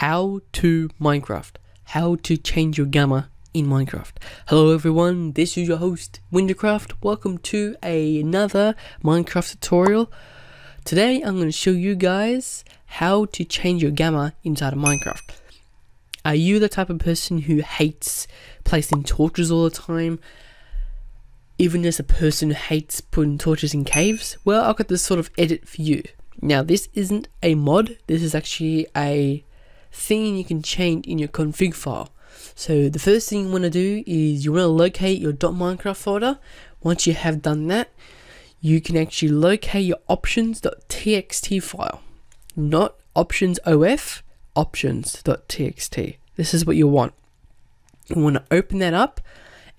How to Minecraft. How to change your gamma in Minecraft. Hello everyone, this is your host, WinterCraft. Welcome to another Minecraft tutorial. Today I'm going to show you guys how to change your gamma inside of Minecraft. Are you the type of person who hates placing torches all the time? Even as a person who hates putting torches in caves? Well, I've got this sort of edit for you. Now, this isn't a mod, this is actually a thing you can change in your config file. So the first thing you want to do is you want to locate your .minecraft folder. Once you have done that, you can actually locate your options.txt file. Not options OF, options.txt. This is what you want. You want to open that up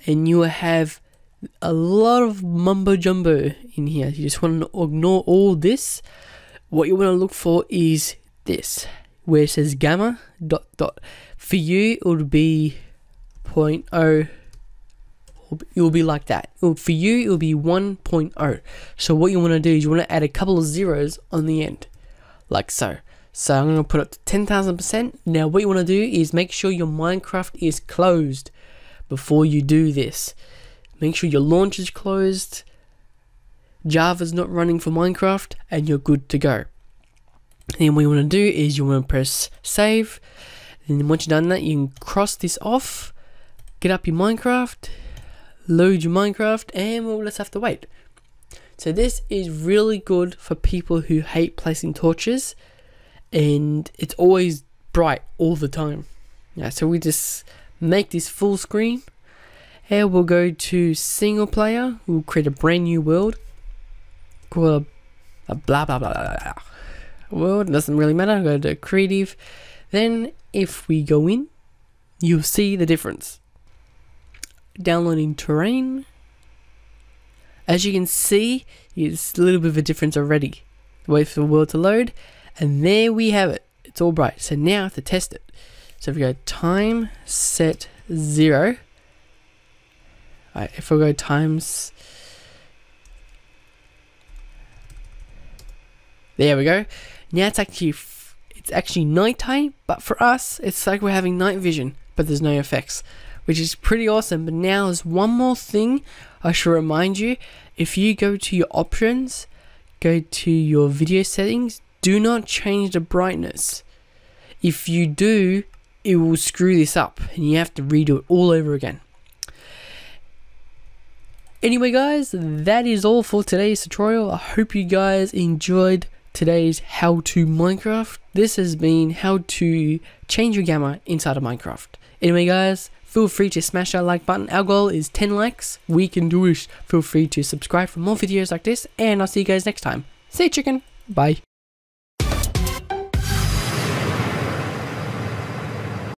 and you will have a lot of mumbo jumbo in here. You just want to ignore all this. What you want to look for is this where it says gamma dot dot. For you, it would be 0.0. It will be like that. For you, it will be 1.0. So what you want to do is you want to add a couple of zeros on the end, like so. So I'm going to put it to 10,000%. Now what you want to do is make sure your Minecraft is closed before you do this. Make sure your launch is closed, Java's not running for Minecraft, and you're good to go. And what you want to do is you want to press save. And once you've done that, you can cross this off, get up your Minecraft, load your Minecraft, and we'll just have to wait. So this is really good for people who hate placing torches, and it's always bright all the time. Yeah, so we just make this full screen. Here we'll go to single player. We'll create a brand new world. Call a, a blah blah blah blah. blah world, doesn't really matter, go to creative. Then if we go in, you'll see the difference. Downloading terrain. As you can see, it's a little bit of a difference already. Wait for the world to load, and there we have it. It's all bright. So now to test it. So if we go time set zero. right, if we go times There we go. Now it's actually it's actually nighttime, but for us it's like we're having night vision, but there's no effects, which is pretty awesome. But now there's one more thing I should remind you. If you go to your options, go to your video settings, do not change the brightness. If you do, it will screw this up and you have to redo it all over again. Anyway guys, that is all for today's tutorial. I hope you guys enjoyed today's how to Minecraft. This has been how to change your gamma inside of Minecraft. Anyway guys, feel free to smash that like button. Our goal is 10 likes. We can do it. Feel free to subscribe for more videos like this and I'll see you guys next time. See you chicken. Bye.